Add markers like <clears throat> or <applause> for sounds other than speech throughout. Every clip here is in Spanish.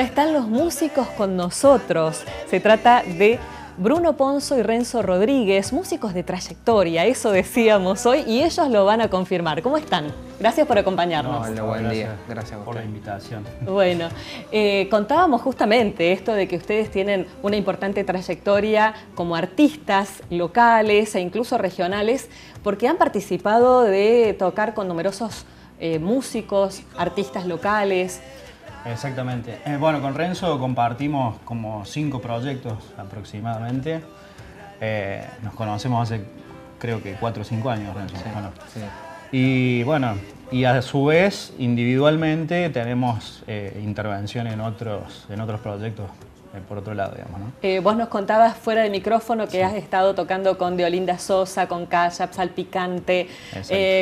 Ya están los músicos con nosotros. Se trata de Bruno Ponzo y Renzo Rodríguez, músicos de trayectoria, eso decíamos hoy, y ellos lo van a confirmar. ¿Cómo están? Gracias por acompañarnos. Hola, buen día. Gracias por la invitación. Bueno, eh, contábamos justamente esto de que ustedes tienen una importante trayectoria como artistas locales e incluso regionales, porque han participado de tocar con numerosos eh, músicos, artistas locales. Exactamente. Eh, bueno, con Renzo compartimos como cinco proyectos aproximadamente. Eh, nos conocemos hace creo que cuatro o cinco años, Renzo. Y bueno, y a su vez, individualmente, tenemos eh, intervención en otros, en otros proyectos por otro lado, digamos, ¿no? vos nos contabas fuera de micrófono que has estado tocando con Deolinda Sosa, con Callap, Salpicante,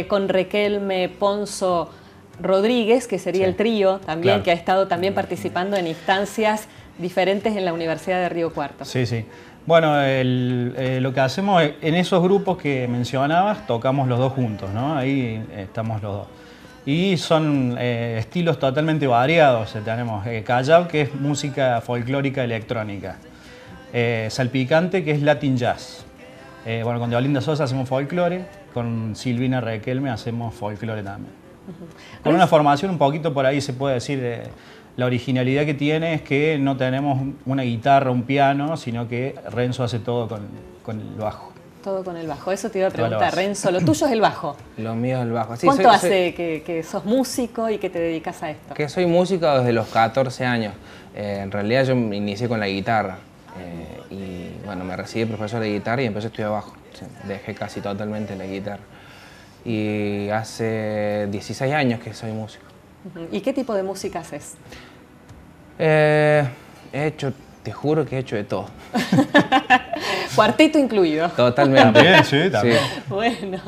con Requelme, Ponzo, Rodríguez, que sería el trío también, que ha estado también participando en instancias diferentes en la Universidad de Río Cuarto. Sí, sí. Bueno, eh, lo que hacemos en esos grupos que mencionabas, tocamos los dos juntos, ¿no? Ahí estamos los dos. Y son eh, estilos totalmente variados. Tenemos eh, Callao, que es música folclórica electrónica. Salpicante, que es Latin Jazz. bueno, con Deolinda Sosa hacemos folclore, con Silvina Requelme hacemos folclore también. Con una formación un poquito por ahí se puede decir, eh, la originalidad que tiene es que no tenemos una guitarra, un piano, sino que Renzo hace todo con, el bajo. Todo con el bajo, eso te iba a preguntar, Renzo, lo tuyo es el bajo. <clears throat> Lo mío es el bajo. ¿Cuánto hace Que, sos músico y que te dedicas a esto? Que soy músico desde los 14 años. Eh, en realidad yo me inicié con la guitarra eh, y bueno, me recibí profesor de guitarra y empecé a estudiar bajo. dejé casi totalmente la guitarra y hace 16 años que soy músico. ¿Y qué tipo de música haces? Eh, he hecho, te juro que he hecho de todo. <laughs> Cuartito incluido. Totalmente. También, sí, también. Bueno,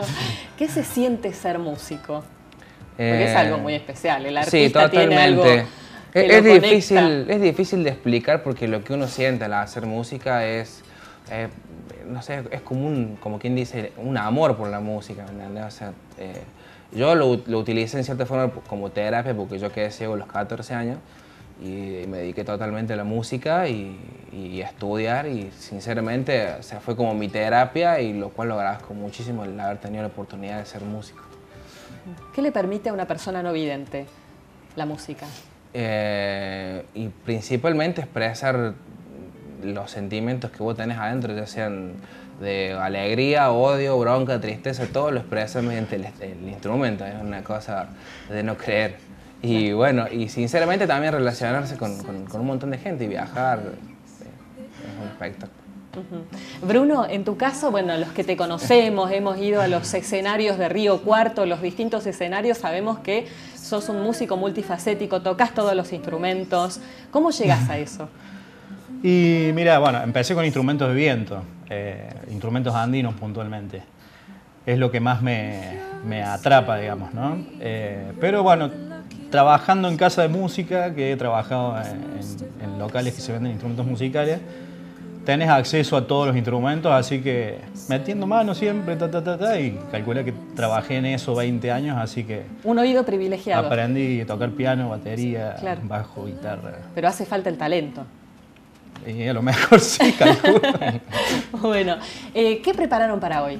¿qué se siente ser músico? Porque es algo muy especial. El artista sí, tiene algo es, difícil, es difícil de explicar porque lo que uno siente al hacer música es eh, no sé, es como un, como quien dice, un amor por la música, O sea, eh, yo lo, lo, utilicé en cierta forma como terapia porque yo quedé ciego a los 14 años y me dediqué totalmente a la música y, a estudiar y sinceramente o sea, fue como mi terapia y lo cual lo agradezco muchísimo el haber tenido la oportunidad de ser músico. ¿Qué le permite a una persona no vidente la música? Eh, y principalmente expresar los sentimientos que vos tenés adentro, ya sean de alegría, odio, bronca, tristeza, todo lo expresas mediante el, instrumento, es una cosa de no creer. Y bueno, y sinceramente también relacionarse con, un montón de gente y viajar es un espectáculo. Bruno, en tu caso, bueno, los que te conocemos, hemos ido a los escenarios de Río Cuarto, los distintos escenarios, sabemos que sos un músico multifacético, tocas todos los instrumentos. ¿Cómo llegas a eso? Y mira, bueno, empecé con instrumentos de viento, eh, instrumentos andinos puntualmente. Es lo que más me, atrapa, digamos, ¿no? Eh, pero bueno, trabajando en casa de música, que he trabajado en, locales que se venden instrumentos musicales, tenés acceso a todos los instrumentos, así que metiendo mano siempre, ta, ta, ta, ta, y calculé que trabajé en eso 20 años, así que... Un oído privilegiado. Aprendí a tocar piano, batería, bajo, guitarra. Pero hace falta el talento. A lo mejor sí, <laughs> calculo. bueno, eh, ¿qué prepararon para hoy?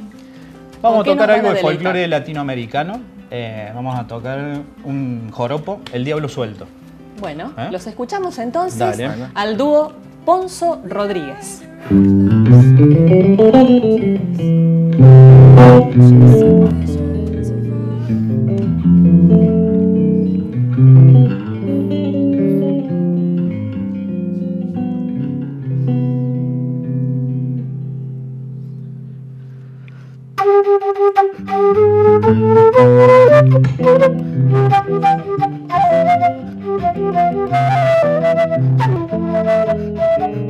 Vamos a tocar algo de folclore latinoamericano. Eh, vamos a tocar un joropo, El Diablo Suelto. Bueno, ¿Eh? los escuchamos entonces al dúo Ponzo Rodríguez. Thank you.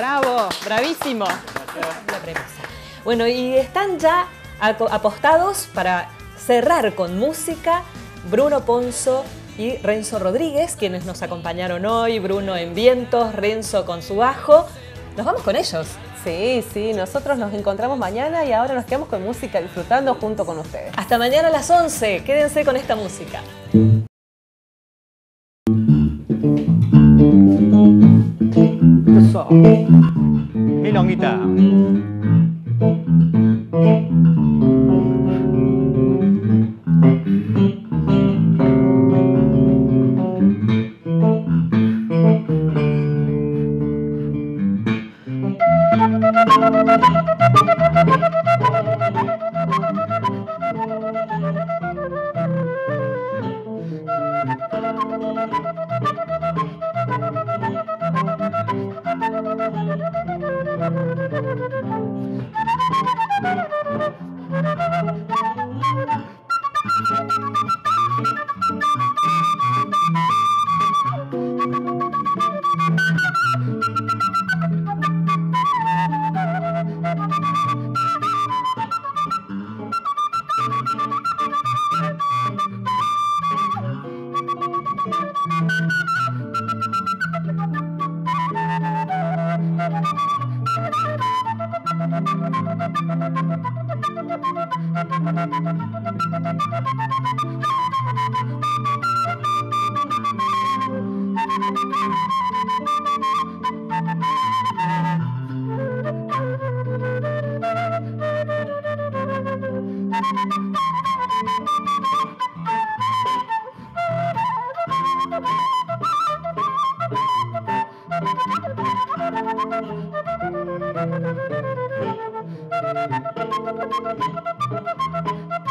Bravo, bravísimo. Bueno, y están ya apostados para cerrar con música Bruno Ponzo y Renzo Rodríguez, quienes nos acompañaron hoy, Bruno en vientos, Renzo con su bajo. Nos vamos con ellos. Sí, sí, nosotros nos encontramos mañana y ahora nos quedamos con música disfrutando junto con ustedes. Hasta mañana a las 11, quédense con esta música. Sol. Mille en guitare.